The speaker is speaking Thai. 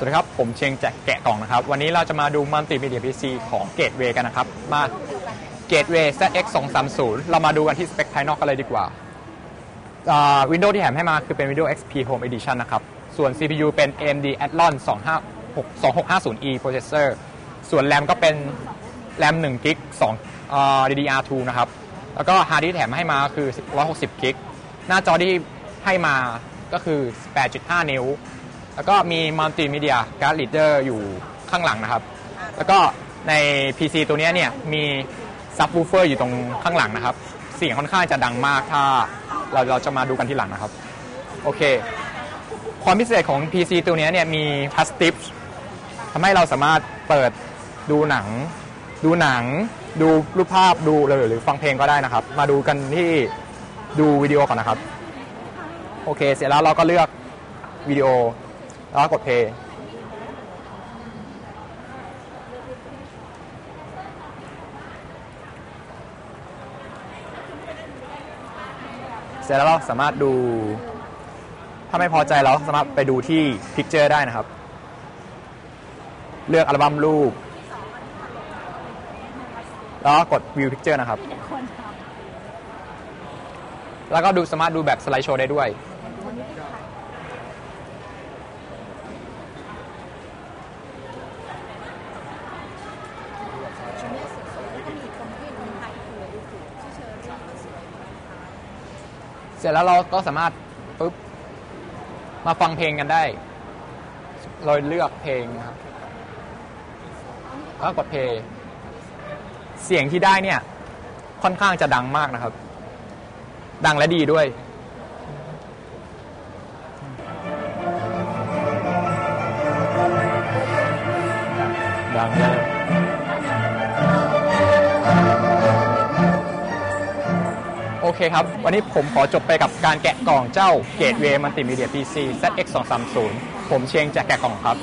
สวัสดีครับ ผมเชียงแจกแกะกล่องนะครับ วันนี้เราจะมาดูมัลติมีเดีย PC ของ Gateway กันนะครับ มา Gateway ZX 2 3 0เรามาดูกันที่สเปคภายนอกกันเลยดีกว่า Windows ที่แถมให้มาคือเป็น Windows XP Home Edition นะครับ ส่วน CPU เป็น AMD Athlon 2650E processor ส่วน RAM ก็เป็น RAM 1 GB 2อ่า DDR2 นะครับ แล้วก็ฮาร์ดดิสก์แถมให้มาคือ 160 GB หน้าจอที่ให้มาก็คือ 8.5 นิ้ว แล้วก็มี multimedia card reader อยู่ข้างหลังนะครับ แล้วก็ใน PC ตัวนี้เนี่ยมีซับวูเฟอร์อยู่ตรงข้างหลังนะครับ เสียงค่อนข้างจะดังมากถ้าเราเราจะมาดูกันที่หลังนะครับ โอเค ความพิเศษของ PC ตัวนี้เนี่ยมีพัสติฟทำให้เราสามารถเปิดดูหนัง ดูหนัง ดูรูปภาพดูหรือหรือฟังเพลงก็ได้นะครับ มาดูกันที่ดูวิดีโอก่อนนะครับ โอเค เสร็จแล้วเราก็เลือกวิดีโอ แล้วกดเพย์เสร็จแล้วเราสามารถดู ถ้าไม่พอใจเราสามารถไปดูที่ Picture ได้นะครับ เลือกอัลบั้มรูป แล้วก็กด View Picture นะครับ แล้วก็ดูสามารถดูแบบสไลด์โชว์ได้ด้วย เสร็จแล้วเราก็สามารถปุ๊บมาฟังเพลงกันได้เราเลือกเพลงนะครับแล้วก็กดเพลย์เสียงที่ได้เนี่ย ค่อนข้างจะดังมากนะครับ ดังและดีด้วยดังเลย เคครับ วันนี้ผมขอจบไปกับการแกะกล่องเจ้า Gateway Multimedia PC ZX 2 3 0 ผมเชียงจากแกะกล่องครับ